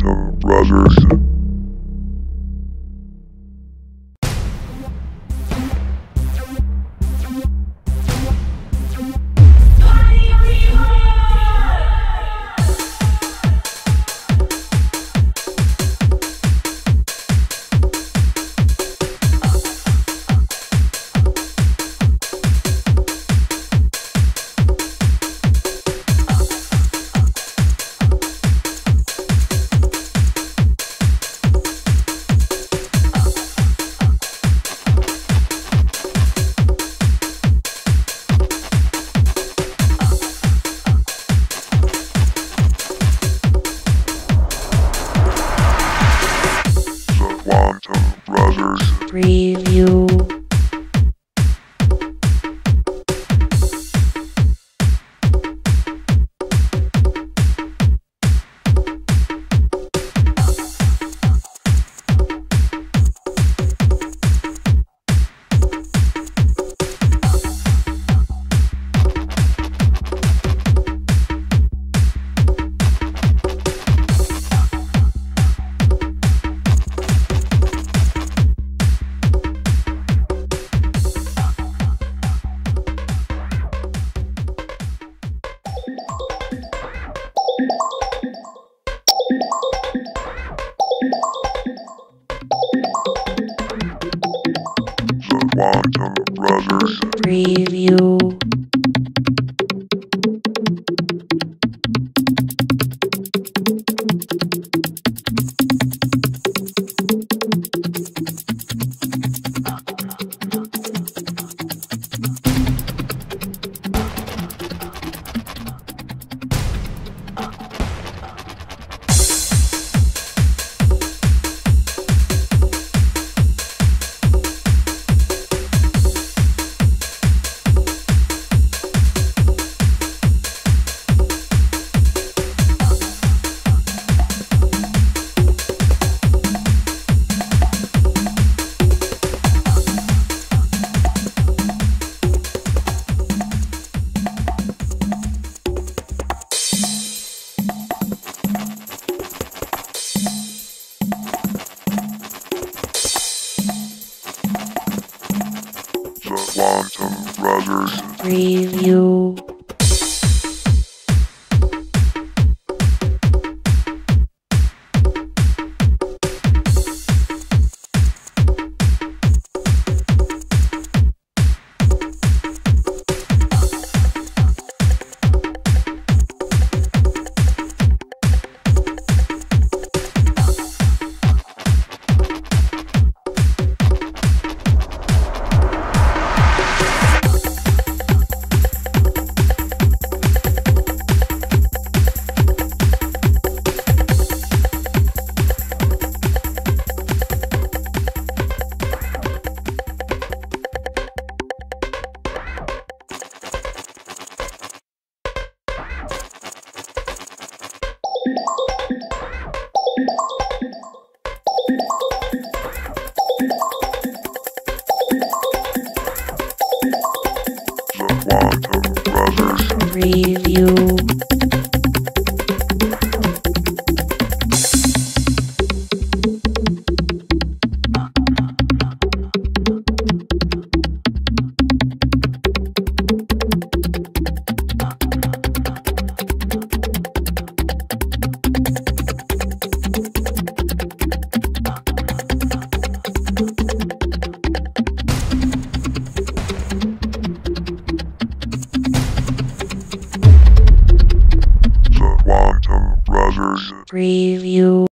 Quantum Brothers. Brothers. Preview. Quantum Brothers. Preview. Quantum Brothers. Preview.